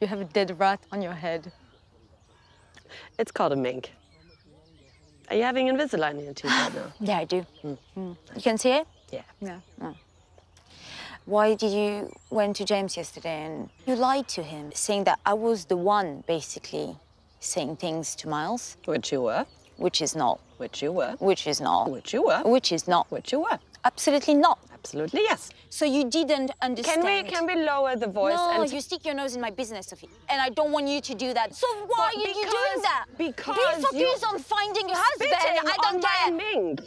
You have a dead rat on your head. It's called a mink. Are you having Invisalign in your teeth right now? Yeah, I do. Mm. You can see it? Yeah. Yeah. Why did you went to James yesterday and you lied to him, saying that I was the one basically saying things to Miles, Which you were. which is not, Which you were. which is not, Which you were. which is not, Which you were. absolutely not. Absolutely yes. So you didn't understand. Can we can we lower the voice No, and you stick your nose in my business, Sophie, and I don't want you to do that. So why But are you because- doing that? because be focused on finding your husband. I don't on my care. mink?